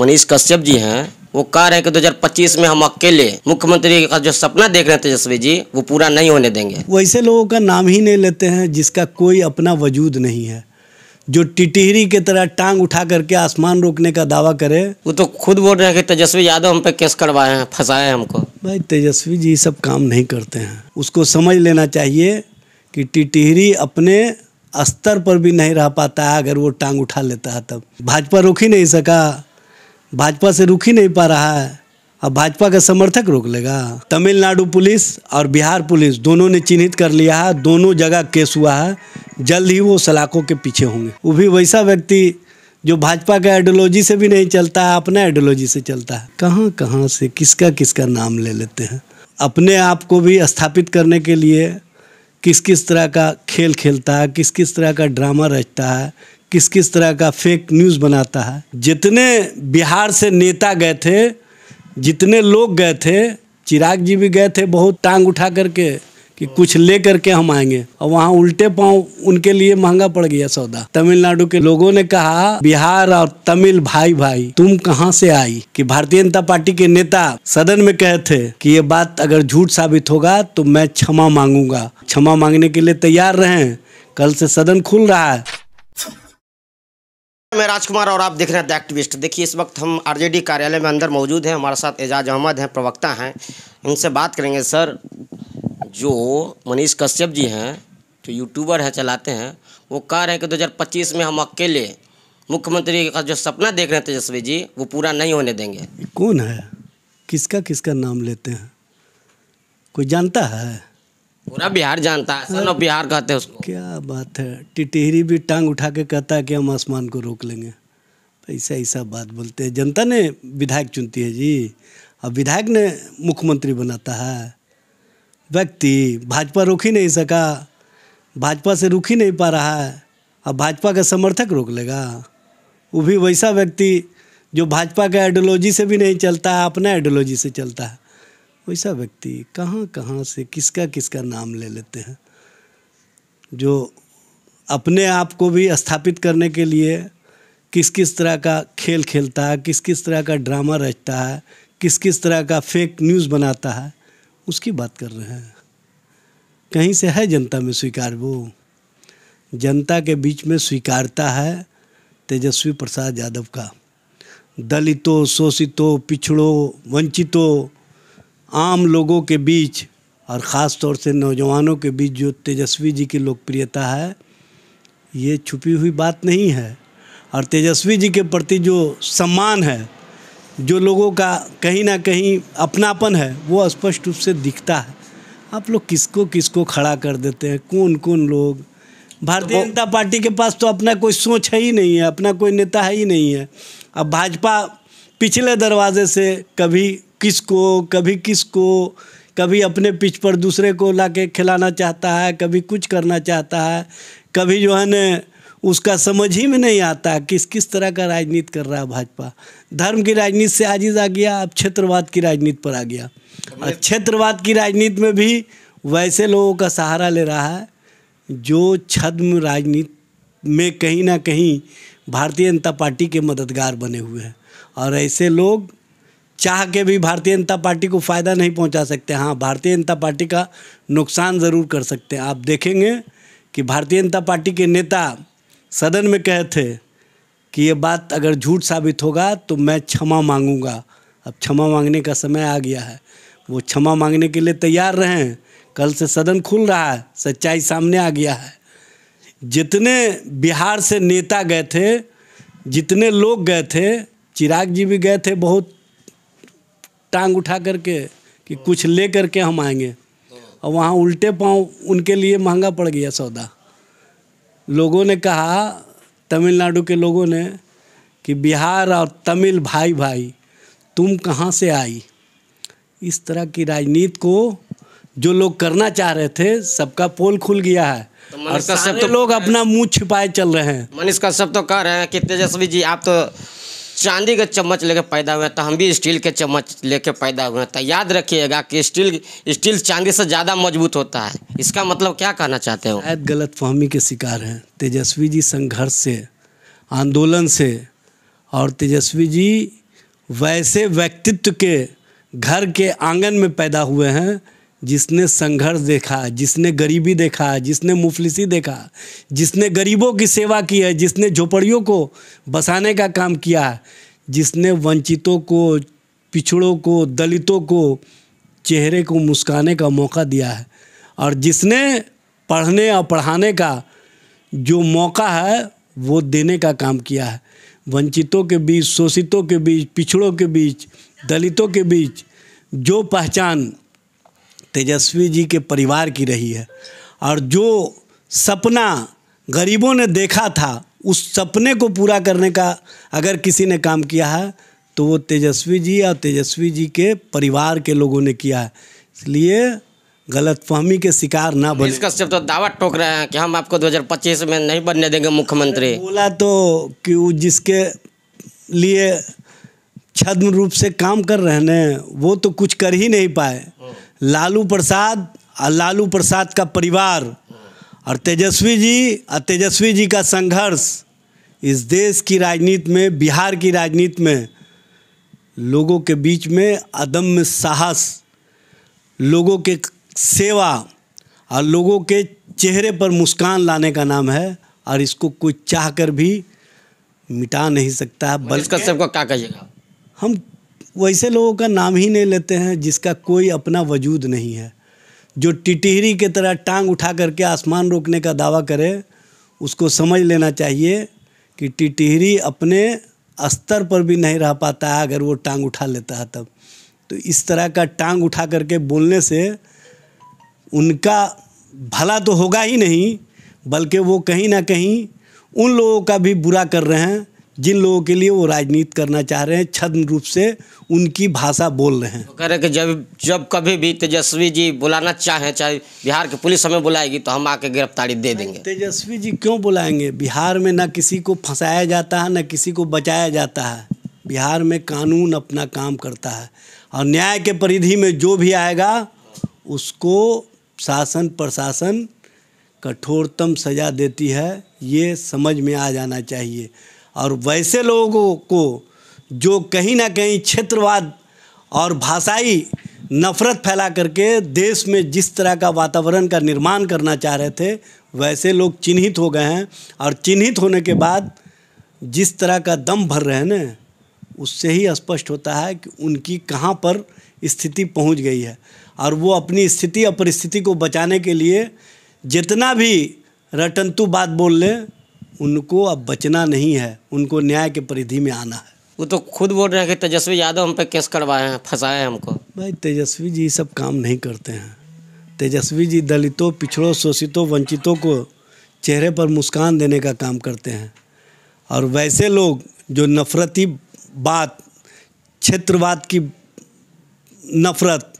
मनीष कश्यप जी हैं वो कह रहे हैं कि 2025 में हम अकेले मुख्यमंत्री का जो सपना देख रहे हैं तेजस्वी जी वो पूरा नहीं होने देंगे। वैसे लोगों का नाम ही नहीं लेते हैं जिसका कोई अपना वजूद नहीं है। जो टिटिहरी के तरह टांग उठा करके आसमान रोकने का दावा करे वो तो खुद बोल रहे हैं कि तेजस्वी यादव हम पे केस करवाए हैं फंसाए हैं हमको। भाई तेजस्वी जी सब काम नहीं करते हैं। उसको समझ लेना चाहिए कि टिटिहरी अपने स्तर पर भी नहीं रह पाता है अगर वो टांग उठा लेता है तब। भाजपा रोक ही नहीं सका। भाजपा से रुक ही नहीं पा रहा है। अब भाजपा का समर्थक रोक लेगा। तमिलनाडु पुलिस और बिहार पुलिस दोनों ने चिन्हित कर लिया है। दोनों जगह केस हुआ है। जल्द ही वो सलाखों के पीछे होंगे। वो भी वैसा व्यक्ति जो भाजपा का आइडियोलॉजी से भी नहीं चलता है, अपना आइडियोलॉजी से चलता है। कहाँ कहाँ से किसका किसका नाम ले लेते हैं? अपने आप को भी स्थापित करने के लिए किस किस तरह का खेल खेलता है किस किस तरह का ड्रामा रचता है किस किस तरह का फेक न्यूज़ बनाता है। जितने बिहार से नेता गए थे, जितने लोग गए थे, चिराग जी भी गए थे, बहुत टांग उठा करके कि कुछ ले करके हम आएँगे। और वहाँ उल्टे पाँव उनके लिए महँगा पड़ गया सौदा। तमिलनाडु के लोगों ने कहा, बिहार और तमिल भाई भाई, तुम कहाँ से आई? कि भारतीय जनता पार्टी के नेता सदन में कहे थे कि ये बात अगर झूठ साबित होगा तो मैं क्षमा मांगूँगा। क्षमा मांगने के लिए तैयार रहें। कल से सदन खुल रहा है। मैं राजकुमार और आप देख रहे हैं द एक्टिविस्ट। देखिए, इस वक्त हम आरजेडी कार्यालय में अंदर मौजूद हैं। हमारे साथ एजाज अहमद हैं, प्रवक्ता हैं। इनसे बात करेंगे। सर, जो मनीष कश्यप जी हैं, जो यूट्यूबर हैं, चलाते हैं, वो कह रहे हैं कि 2025 में हम अकेले मुख्यमंत्री का जो सपना देख रहे हैं तेजस्वी जी, वो पूरा नहीं होने देंगे। कौन है? किसका किसका नाम लेते हैं? कोई जानता है? पूरा बिहार जानता है सन ऑफ़ बिहार कहते हैं उसको। क्या बात है। टिटिहरी भी टांग उठा के कहता है कि हम आसमान को रोक लेंगे। ऐसा ऐसा बात बोलते हैं। जनता ने विधायक चुनती है जी। अब विधायक ने मुख्यमंत्री बनाता है। व्यक्ति भाजपा रोक ही नहीं सका। भाजपा से रुक ही नहीं पा रहा है। अब भाजपा का समर्थक रोक लेगा। वो भी वैसा व्यक्ति जो भाजपा के आइडियोलॉजी से भी नहीं चलता है अपना आइडियोलॉजी से चलता है। वैसा व्यक्ति कहाँ कहाँ से किसका किसका नाम ले लेते हैं? जो अपने आप को भी स्थापित करने के लिए किस किस तरह का खेल खेलता है किस किस तरह का ड्रामा रचता है किस किस तरह का फेक न्यूज़ बनाता है, उसकी बात कर रहे हैं। कहीं से है जनता में स्वीकार वो? जनता के बीच में स्वीकारता है तेजस्वी प्रसाद यादव का। दलितों, शोषितों, पिछड़ों, वंचितों आम लोगों के बीच और ख़ास तौर से नौजवानों के बीच जो तेजस्वी जी की लोकप्रियता है ये छुपी हुई बात नहीं है। और तेजस्वी जी के प्रति जो सम्मान है जो लोगों का कहीं ना कहीं अपनापन है वो स्पष्ट रूप से दिखता है। आप लोग किसको किसको खड़ा कर देते हैं? कौन कौन लोग? भारतीय जनता पार्टी के पास तो अपना कोई सोच है ही नहीं है अपना कोई नेता है ही नहीं है। अब भाजपा पिछले दरवाजे से कभी किसको कभी किसको कभी अपने पिच पर दूसरे को ला के खिलाना चाहता है कभी कुछ करना चाहता है कभी जो है न उसका समझ ही में नहीं आता किस किस तरह का राजनीति कर रहा है भाजपा। धर्म की राजनीति से आजिज आ गया अब क्षेत्रवाद की राजनीति पर आ गया। और क्षेत्रवाद की राजनीति में भी वैसे लोगों का सहारा ले रहा है जो छद्म राजनीति में कहीं ना कहीं भारतीय जनता पार्टी के मददगार बने हुए हैं। और ऐसे लोग चाह के भी भारतीय जनता पार्टी को फ़ायदा नहीं पहुँचा सकते। हाँ भारतीय जनता पार्टी का नुकसान ज़रूर कर सकते हैं। आप देखेंगे कि भारतीय जनता पार्टी के नेता सदन में कहे थे कि ये बात अगर झूठ साबित होगा तो मैं क्षमा मांगूँगा। अब क्षमा मांगने का समय आ गया है। वो क्षमा मांगने के लिए तैयार रहें। कल से सदन खुल रहा है। सच्चाई सामने आ गया है। जितने बिहार से नेता गए थे, जितने लोग गए थे, चिराग जी भी गए थे बहुत। टांग उठा करके कि कुछ ले करके हम आएँगे। और वहाँ उल्टे पाँव उनके लिए महँगा पड़ गया सौदा। लोगों ने कहा तमिलनाडु के लोगों ने कि बिहार और तमिल भाई भाई तुम कहाँ से आई? इस तरह की राजनीति को जो लोग करना चाह रहे थे सबका पोल खुल गया है। तो और सब तो लोग अपना मुँह छिपाए चल रहे हैं। मनीष कश्यप तो कह रहे हैं कि तेजस्वी जी आप तो चांदी के चम्मच लेके पैदा हुए तो हम भी स्टील के चम्मच लेके पैदा हुए तो याद रखिएगा कि स्टील स्टील चांदी से ज़्यादा मज़बूत होता है। इसका मतलब क्या कहना चाहते हो? शायद गलत फहमी के शिकार हैं। तेजस्वी जी संघर्ष से, आंदोलन से, और तेजस्वी जी वैसे व्यक्तित्व के घर के आँगन में पैदा हुए हैं जिसने संघर्ष देखा, जिसने गरीबी देखा, जिसने मुफलिसी देखा, जिसने गरीबों की सेवा की है, जिसने झोपड़ियों को बसाने का काम किया है जिसने वंचितों को, पिछड़ों को, दलितों को चेहरे को मुस्काने का मौका दिया है और जिसने पढ़ने और पढ़ाने का जो मौका है, वो देने का काम किया है। वंचितों के बीच, शोषितों के बीच, पिछड़ों के बीच, दलितों के बीच जो पहचान तेजस्वी जी के परिवार की रही है। और जो सपना गरीबों ने देखा था उस सपने को पूरा करने का अगर किसी ने काम किया है तो वो तेजस्वी जी और तेजस्वी जी के परिवार के लोगों ने किया है। इसलिए गलतफहमी के शिकार ना बने। कश्यप तो दावा ठोक रहे हैं कि हम आपको 2025 में नहीं बनने देंगे मुख्यमंत्री। बोला तो कि वो जिसके लिए छद्म रूप से काम कर रहे हैं वो तो कुछ कर ही नहीं पाए। लालू प्रसाद और लालू प्रसाद का परिवार। और तेजस्वी जी और तेजस्वी जी का संघर्ष इस देश की राजनीति में बिहार की राजनीति में लोगों के बीच में अदम्य साहस लोगों के सेवा और लोगों के चेहरे पर मुस्कान लाने का नाम है। और इसको कोई चाह कर भी मिटा नहीं सकता है बल्कि कश्यप को क्या कहिएगा? हम वैसे लोगों का नाम ही नहीं लेते हैं, जिसका कोई अपना वजूद नहीं है। जो टिटहरी के तरह टांग उठा करके आसमान रोकने का दावा करे, उसको समझ लेना चाहिए कि टिटहरी अपने स्तर पर भी नहीं रह पाता है अगर वो टांग उठा लेता है तब। तो इस तरह का टांग उठा करके बोलने से उनका भला तो होगा ही नहीं, बल्कि वो कहीं ना कहीं उन लोगों का भी बुरा कर रहे हैं जिन लोगों के लिए वो राजनीति करना चाह रहे हैं छद्म रूप से उनकी भाषा बोल रहे हैं। वो कह रहे कि जब जब कभी भी तेजस्वी जी बुलाना चाहें चाहे बिहार की पुलिस हमें बुलाएगी तो हम आके गिरफ्तारी दे देंगे। तेजस्वी जी क्यों बुलाएँगे? बिहार में ना किसी को फंसाया जाता है ना किसी को बचाया जाता है। बिहार में कानून अपना काम करता है। और न्याय के परिधि में जो भी आएगा उसको शासन प्रशासन कठोरतम सजा देती है। ये समझ में आ जाना चाहिए। और वैसे लोगों को जो कहीं ना कहीं क्षेत्रवाद और भाषाई नफरत फैला करके देश में जिस तरह का वातावरण का निर्माण करना चाह रहे थे, वैसे लोग चिन्हित हो गए हैं और चिन्हित होने के बाद जिस तरह का दम भर रहे हैं ना, उससे ही स्पष्ट होता है कि उनकी कहाँ पर स्थिति पहुँच गई है। और वो अपनी स्थिति और परिस्थिति को बचाने के लिए जितना भी रटंतु बात बोल लें उनको अब बचना नहीं है उनको न्याय के परिधि में आना है। वो तो खुद बोल रहे हैं कि तेजस्वी यादव हम पे केस करवाए हैं फंसाए हैं हमको। भाई तेजस्वी जी सब काम नहीं करते हैं। तेजस्वी जी दलितों पिछड़ों शोषितों वंचितों को चेहरे पर मुस्कान देने का काम करते हैं। और वैसे लोग जो नफरती बात क्षेत्रवाद की नफरत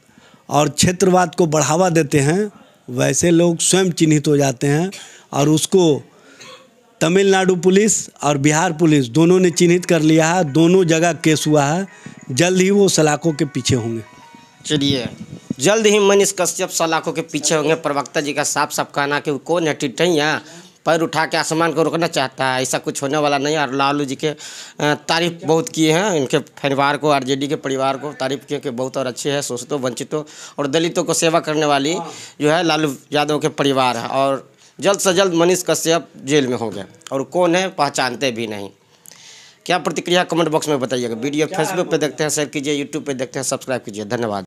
और क्षेत्रवाद को बढ़ावा देते हैं वैसे लोग स्वयं चिन्हित हो जाते हैं और उसको तमिलनाडु पुलिस और बिहार पुलिस दोनों ने चिन्हित कर लिया है। दोनों जगह केस हुआ है। जल्द ही वो सलाखों के पीछे होंगे। चलिए। जल्द ही मनीष कश्यप सलाखों के पीछे होंगे। प्रवक्ता जी का साफ़ साफ़ कहना कि वो कौन है? टिटैया पैर उठा के आसमान को रोकना चाहता है? ऐसा कुछ होने वाला नहीं और लालू जी के तारीफ़ बहुत किए हैं। इनके परिवार को आरजेडी के परिवार को तारीफ़ किए कि बहुत और अच्छे हैं शोषितों वंचितों और दलितों को सेवा करने वाली जो है लालू यादव के परिवार है। और जल्द से जल्द मनीष कश्यप जेल में हो होंगे और कौन है पहचानते भी नहीं। क्या प्रतिक्रिया कमेंट बॉक्स में बताइएगा। वीडियो फेसबुक पे देखते हैं शेयर कीजिए यूट्यूब पे देखते हैं सब्सक्राइब कीजिए। धन्यवाद।